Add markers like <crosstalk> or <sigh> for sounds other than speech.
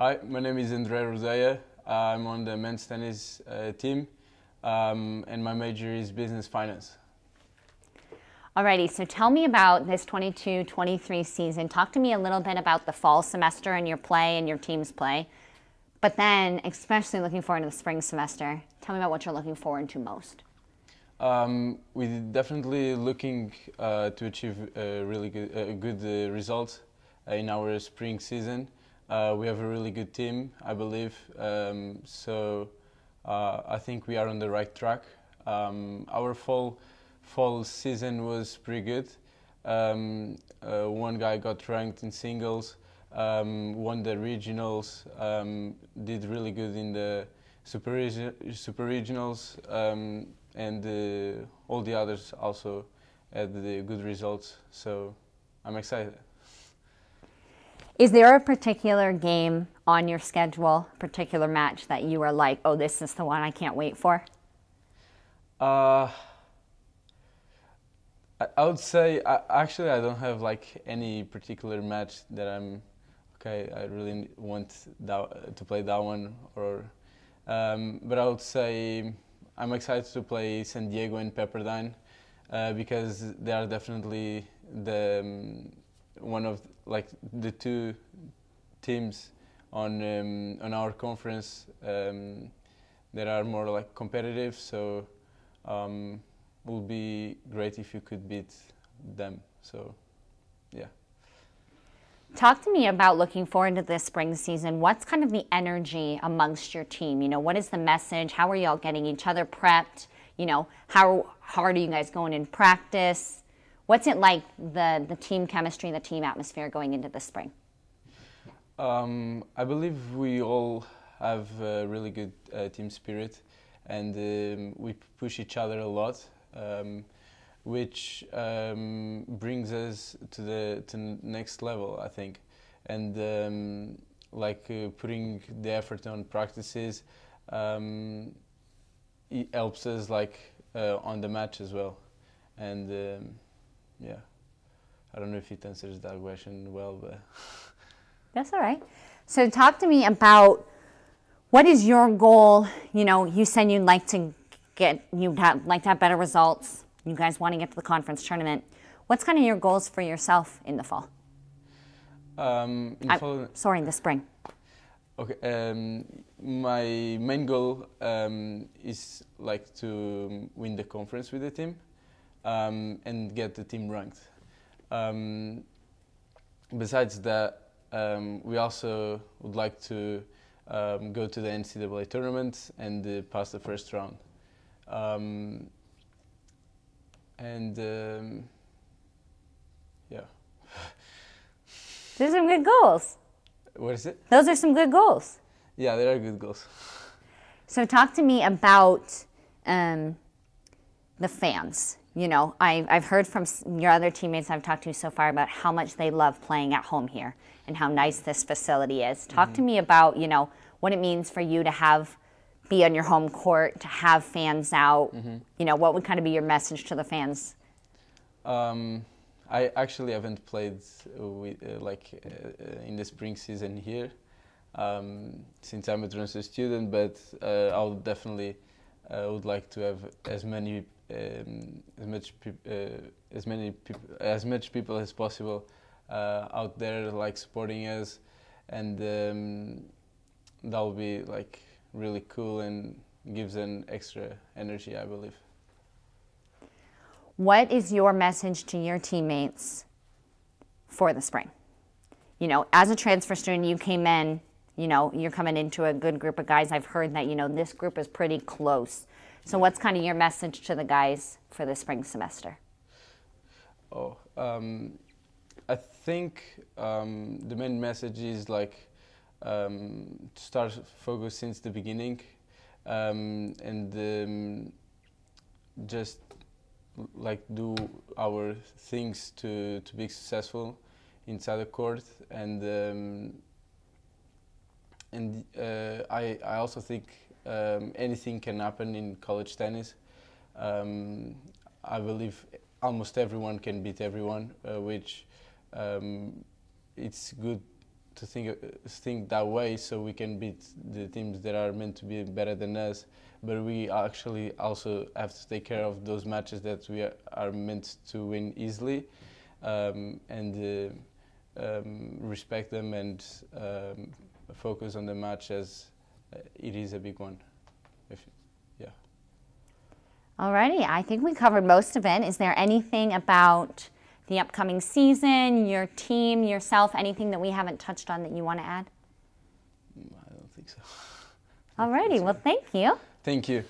Hi, my name is André Rodeia. I'm on the men's tennis uh, team, um, and my major is business finance. Alrighty, so tell me about this 22-23 season. Talk to me a little bit about the fall semester and your play and your team's play. But then, especially looking forward to the spring semester, tell me about what you're looking forward to most. Um, we're definitely looking uh, to achieve a really good, uh, good uh, results in our spring season. Uh, we have a really good team, I believe. Um, so uh, I think we are on the right track. Um, our fall fall season was pretty good. Um, uh, one guy got ranked in singles, um, won the regionals, um, did really good in the super, super regionals, um, and uh, all the others also had the good results. So I'm excited. Is there a particular game on your schedule, particular match that you are like, oh, this is the one I can't wait for? Uh, I would say I, actually I don't have like any particular match that I'm okay. I really want that, to play that one, or um, but I would say I'm excited to play San Diego and Pepperdine uh, because they are definitely the um, one of like the two teams on um, on our conference um, that are more like competitive. So um, will be great if you could beat them. So, yeah. Talk to me about looking forward to this spring season. What's kind of the energy amongst your team? You know, what is the message? How are you all getting each other prepped? You know, how hard are you guys going in practice? What's it like the the team chemistry, the team atmosphere going into the spring? Um, I believe we all have a really good uh, team spirit, and um, we push each other a lot um, which um, brings us to the to next level, I think, and um, like uh, putting the effort on practices um, it helps us like uh, on the match as well, and um, yeah, I don't know if it answers that question well, but <laughs> that's all right. So talk to me about what is your goal? You know, you said you'd like to get you'd have, like to have better results. You guys want to get to the conference tournament. What's kind of your goals for yourself in the fall? Um, in fall sorry, in the spring. Okay, um, my main goal um, is like to win the conference with the team um, and get the team ranked. Um, besides that, um, we also would like to go to the NCAA tournament and uh, pass the first round. Um, and um, yeah. Those are some good goals. What is it? Those are some good goals. Yeah, they are good goals. So talk to me about um, the fans. You know, I, I've heard from your other teammates I've talked to so far about how much they love playing at home here and how nice this facility is. Talk mm-hmm. to me about, you know, what it means for you to have be on your home court, to have fans out? Mm-hmm. You know, what would kind of be your message to the fans? Um, I actually haven't played with, uh, like uh, in the spring season here um, since I'm a transfer student, but uh, I'll definitely uh, would like to have as many um, as much uh, as many as much people as possible uh, out there like supporting us, and um, that'll be like really cool and gives an extra energy, I believe. What is your message to your teammates for the spring? You know, as a transfer student, you came in, you know, you're coming into a good group of guys. I've heard that, you know, this group is pretty close. So, what's kind of your message to the guys for the spring semester? Oh, um, I think um, the main message is like um, to start focus since the beginning um, and um, just like do our things to, to be successful inside the court and um, and uh, I, I also think um, anything can happen in college tennis. Um, I believe almost everyone can beat everyone, uh, which it's good to think uh, think that way, so we can beat the teams that are meant to be better than us. But we actually also have to take care of those matches that we are, are meant to win easily, um, and uh, um, respect them and um, focus on the match as uh, it is a big one. If, yeah. Alrighty, I think we covered most of it. Is there anything about the upcoming season, your team, yourself, anything that we haven't touched on that you want to add? I don't think so. <laughs> Alrighty, well, thank you. Thank you.